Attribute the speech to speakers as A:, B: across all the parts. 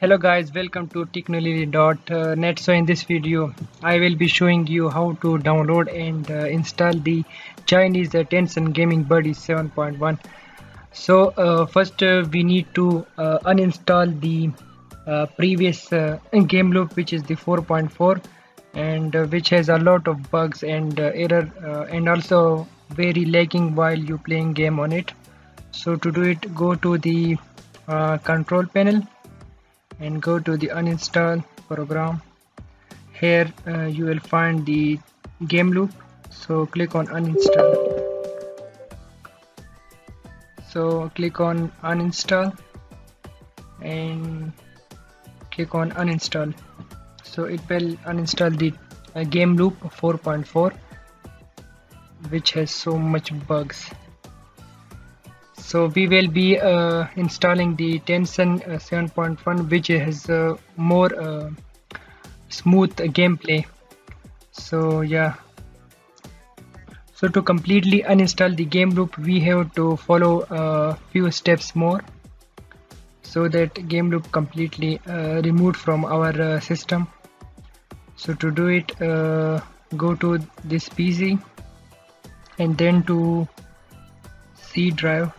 A: hello guys welcome to technolily.net so in this video i will be showing you how to download and uh, install the chinese uh, tencent gaming buddy 7.1 so uh, first uh, we need to uh, uninstall the uh, previous game loop which is the 4.4 and which has a lot of bugs and error and also very lagging while you playing game on it. So to do it go to the control panel and go to the uninstall program. Here uh, you will find the game loop. So click on uninstall. So click on uninstall and click on uninstall. So it will uninstall the uh, game loop 4.4 which has so much bugs so we will be uh, installing the Tencent uh, 7.1 which has uh, more uh, smooth gameplay. So yeah. So to completely uninstall the game loop we have to follow a few steps more so that game loop completely uh, removed from our uh, system. So to do it go to this PC and then to C drive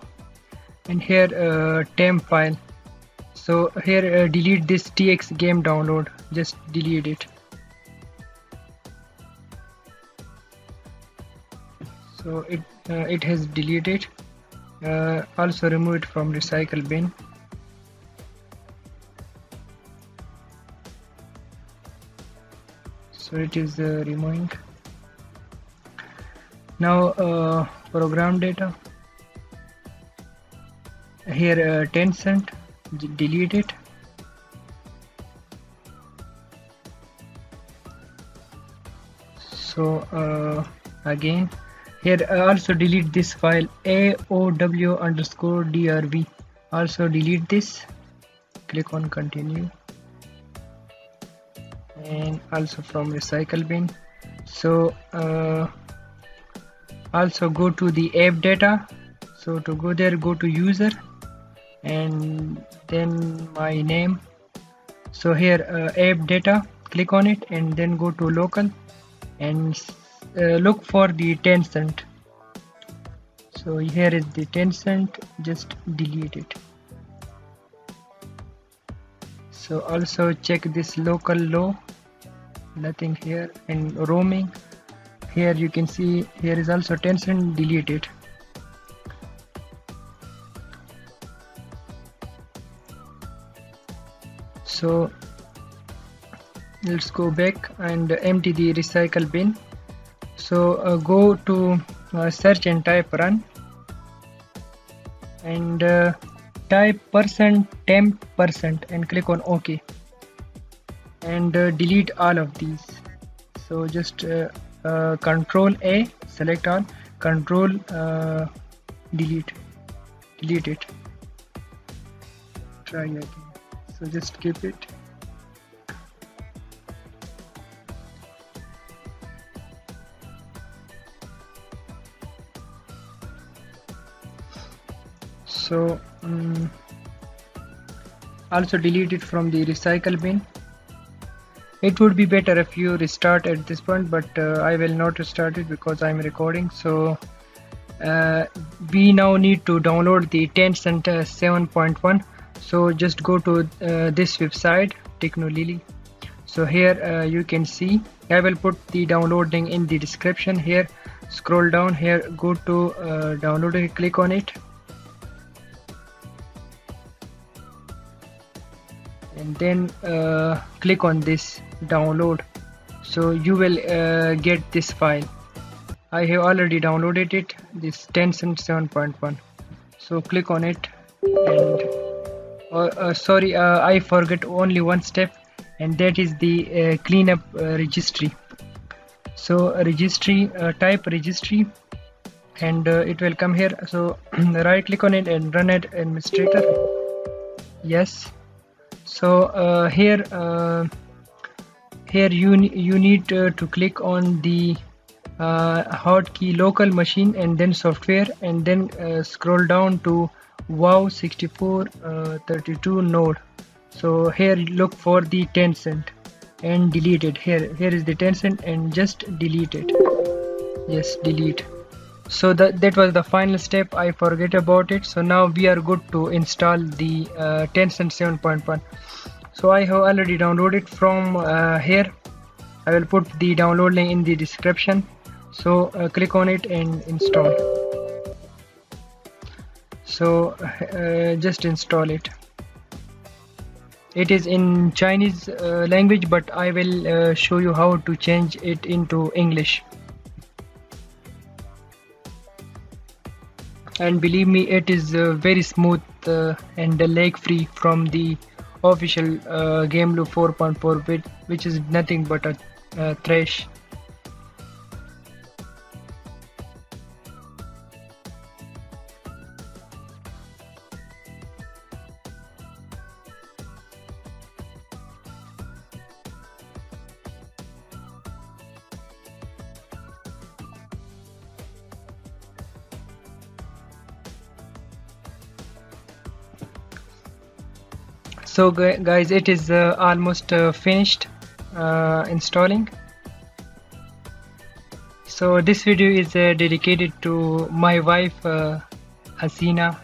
A: and here uh, temp file. So here uh, delete this tx game download. Just delete it. So it uh, it has deleted. Uh, also remove it from recycle bin. So it is uh, removing. Now uh, program data here uh, Tencent delete it. So uh, again. Here uh, also delete this file. Aow underscore drv also delete this. Click on continue. And also from recycle bin. So uh, also go to the app data. So to go there go to user and then my name. So here uh, app data click on it and then go to local and uh, look for the Tencent. So here is the Tencent just delete it. So also check this local low nothing here. And roaming. Here you can see here is also Tencent delete it so let's go back and empty the recycle bin. So uh, go to uh, search and type run. And uh, type percent temp percent and click on ok. And uh, delete all of these. So just uh, uh, control a select all. Control delete. Delete it. Try again so just keep it. So um, also delete it from the recycle bin. It would be better if you restart at this point but uh, I will not restart it because I'm recording. So uh, we now need to download the Tencent uh, 7.1 so just go to uh, this website technolily. So here uh, you can see I will put the downloading in the description here. Scroll down here go to uh, download click on it. And then uh, click on this download. So you will uh, get this file. I have already downloaded it this Tencent 7.1 so click on it and uh, uh, sorry uh, I forget only one step and that is the cleanup registry. So registry type registry and uh, it will come here. So right click on it and run it administrator. Yes. So uh, here uh, here you you need to click on the HKEY local machine and then software and then scroll down to wow 64 uh, 32 node. So here look for the Tencent and delete it. Here here is the Tencent and just delete it. Yes delete. So that that was the final step. I forget about it. So now we are good to install the uh, Tencent 7.1 so I have already downloaded from uh, here. I will put the download link in the description. So uh, click on it and install so uh, just install it. It is in Chinese uh, language but I will uh, show you how to change it into English. And believe me it is uh, very smooth uh, and lag free from the official uh, game loop 4.4 which, which is nothing but a uh, so guys it is uh, almost uh, finished uh, installing. So this video is uh, dedicated to my wife uh, Hasina.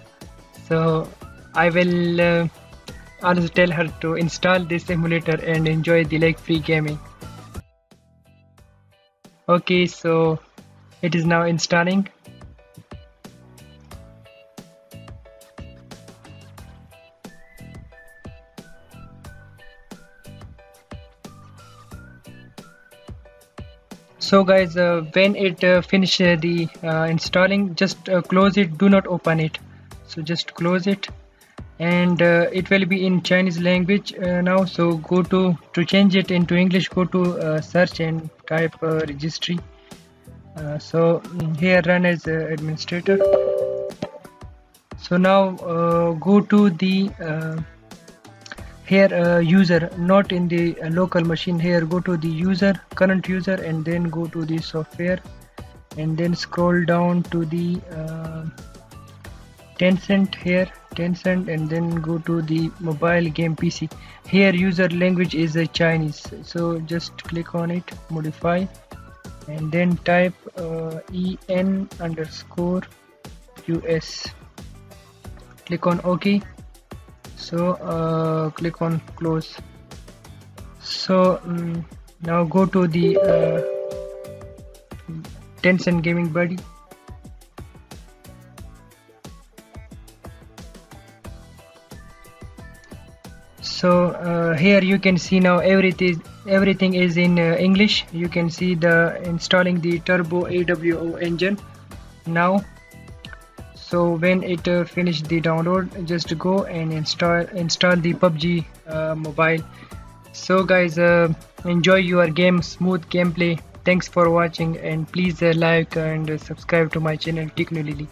A: So I will uh, also tell her to install this emulator and enjoy the lag free gaming. Okay so it is now installing so guys uh, when it uh, finish uh, the uh, installing just uh, close it. Do not open it. So just close it. And uh, it will be in Chinese language now. So go to to change it into English go to search and type registry. So mm, here run as administrator. So now go to the here uh, user not in the uh, local machine. Here go to the user current user and then go to the software and then scroll down to the uh, Tencent here Tencent and then go to the mobile game PC here user language is a Chinese. So just click on it modify and then type uh, en underscore us click on ok so uh, click on close. So um, now go to the uh, Tencent gaming buddy. So uh, here you can see now everything everything is in uh, English. You can see the installing the turbo AWO engine. Now so when it uh, finish the download just go and install install the PUBG uh, mobile. So guys uh, enjoy your game smooth gameplay. Thanks for watching and please uh, like and subscribe to my channel Lily